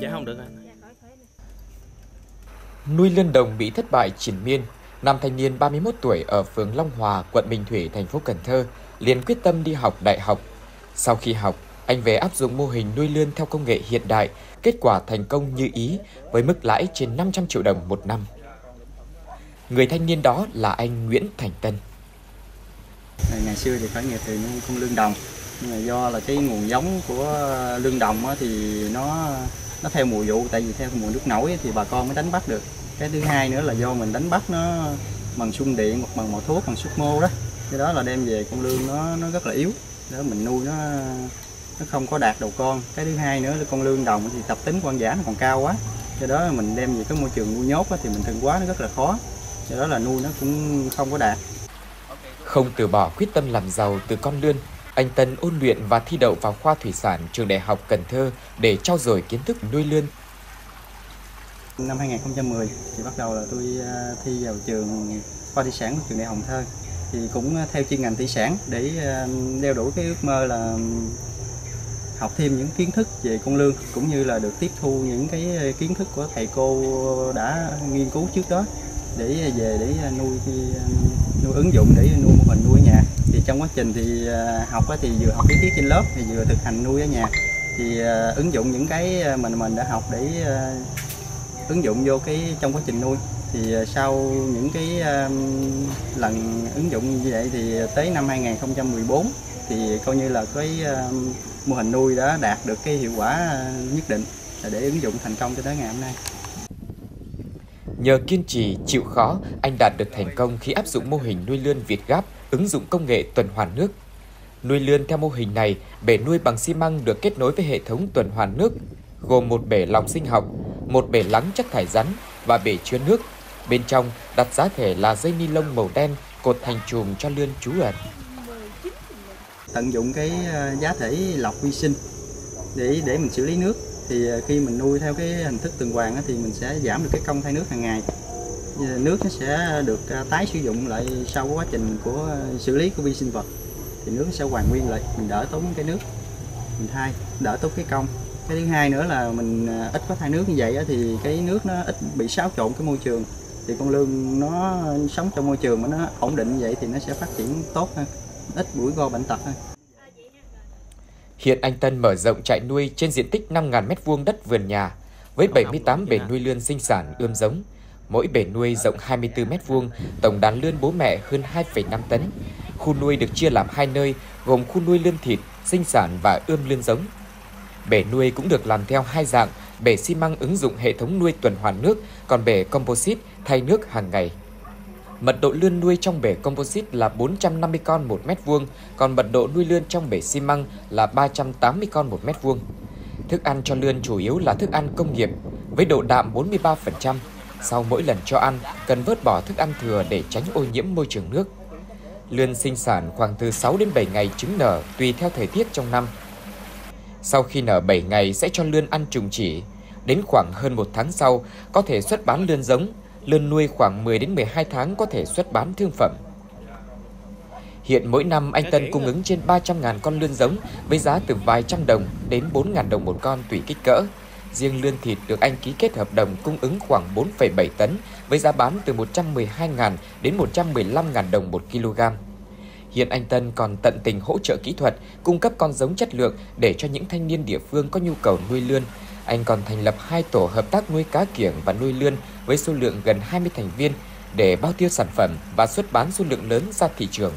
Dạ không được anh. Nuôi lươn đồng bị thất bại triển miên, nam thanh niên 31 tuổi ở phường Long Hòa, quận Bình Thủy, thành phố Cần Thơ liền quyết tâm đi học đại học. Sau khi học, anh về áp dụng mô hình nuôi lươn theo công nghệ hiện đại, kết quả thành công như ý với mức lãi trên 500 triệu đồng một năm. Người thanh niên đó là anh Nguyễn Thành Tân. Ngày xưa thì khởi nghiệp từ nuôi con lương đồng nhưng mà do là cái nguồn giống của lương đồng á, thì nó nó theo mùa vụ tại vì theo mùa nước nổi thì bà con mới đánh bắt được. Cái thứ hai nữa là do mình đánh bắt nó bằng xung điện hoặc bằng màu thuốc bằng xúc mô đó. Cái đó là đem về con lương nó nó rất là yếu. Đó mình nuôi nó nó không có đạt đầu con. Cái thứ hai nữa là con lương đồng thì tập tính quan giả nó còn cao quá. Do đó mình đem về cái môi trường nuôi nhốt thì mình thường quá nó rất là khó. Do đó là nuôi nó cũng không có đạt. Không từ bỏ quyết tâm làm giàu từ con lươn, anh Tân ôn luyện và thi đậu vào khoa thủy sản trường đại học Cần Thơ để trau dồi kiến thức nuôi lươn. Năm 2010 thì bắt đầu là tôi à, thi vào trường khoa thủy sản của trường đại học Cần Thơ thì cũng theo chuyên ngành thủy sản để à, đeo đuổi cái ước mơ là học thêm những kiến thức về con lương cũng như là được tiếp thu những cái à, kiến thức của thầy cô đã nghiên cứu trước đó để về để nuôi nuôi ứng dụng, để nuôi mô hình nuôi nhà trong quá trình thì ờ, học thì vừa học lý thuyết trên lớp thì vừa thực hành nuôi ở nhà. Thì ờ, ứng dụng những cái ờ, mình mình đã học để ứng dụng vô cái trong quá trình nuôi. Thì sau những cái lần ứng dụng như vậy thì tới năm 2014 thì coi như là cái mô hình nuôi đã đạt được cái hiệu quả nhất định để ứng dụng thành công cho tới ngày hôm nay. Nhờ kiên trì, chịu khó, anh đạt được thành công khi áp dụng mô hình nuôi lươn Việt Gáp, ứng dụng công nghệ tuần hoàn nước. Nuôi lươn theo mô hình này, bể nuôi bằng xi măng được kết nối với hệ thống tuần hoàn nước, gồm một bể lọc sinh học, một bể lắng chất thải rắn và bể chứa nước. Bên trong đặt giá thể là dây ni lông màu đen cột thành chùm cho lươn trú ẩn. Tận dụng cái ờ, giá thể lọc vi sinh để để mình xử lý nước thì ờ, khi mình nuôi theo cái hình thức tuần hoàn thì mình sẽ giảm được cái công thay nước hàng ngày nước nó sẽ được ờ, tái sử dụng lại sau quá trình của xử lý của vi sinh vật. Thì nước sẽ hoàn nguyên lại mình đỡ tốn cái nước mình thay đỡ tốn cái công. Cái thứ hai nữa là mình ờ, ít có thay nước như vậy thì cái nước nó ít bị xáo trộn cái môi trường. Thì con lương nó sống trong môi trường mà nó ổn định như vậy thì nó sẽ phát triển tốt hơn ít rủi ro bệnh tật hơn. Hiện anh Tân mở rộng trại nuôi trên diện tích 5.000 m2 đất vườn nhà với 78 bể nuôi lươn sinh sản ươm giống. Mỗi bể nuôi rộng 24 m2, tổng đàn lươn bố mẹ hơn 2,5 tấn. Khu nuôi được chia làm hai nơi, gồm khu nuôi lươn thịt, sinh sản và ươm lươn giống. Bể nuôi cũng được làm theo hai dạng, bể xi măng ứng dụng hệ thống nuôi tuần hoàn nước, còn bể composite thay nước hàng ngày. Mật độ lươn nuôi trong bể composite là 450 con một mét vuông, còn mật độ nuôi lươn trong bể xi măng là 380 con một mét vuông. Thức ăn cho lươn chủ yếu là thức ăn công nghiệp với độ đạm 43%. Sau mỗi lần cho ăn, cần vớt bỏ thức ăn thừa để tránh ô nhiễm môi trường nước. Lươn sinh sản khoảng từ 6 đến 7 ngày trứng nở tùy theo thời tiết trong năm. Sau khi nở 7 ngày sẽ cho lươn ăn trùng chỉ. Đến khoảng hơn một tháng sau, có thể xuất bán lươn giống, lươn nuôi khoảng 10 đến 12 tháng có thể xuất bán thương phẩm. Hiện mỗi năm anh Tân cung ứng trên 300.000 con lươn giống với giá từ vài trăm đồng đến 4.000 đồng một con tùy kích cỡ. Riêng lươn thịt được anh ký kết hợp đồng cung ứng khoảng 4,7 tấn với giá bán từ 112.000 đến 115.000 đồng một kg. Hiện anh Tân còn tận tình hỗ trợ kỹ thuật, cung cấp con giống chất lượng để cho những thanh niên địa phương có nhu cầu nuôi lươn. Anh còn thành lập hai tổ hợp tác nuôi cá kiểng và nuôi lươn với số lượng gần 20 thành viên để bao tiêu sản phẩm và xuất bán số lượng lớn ra thị trường.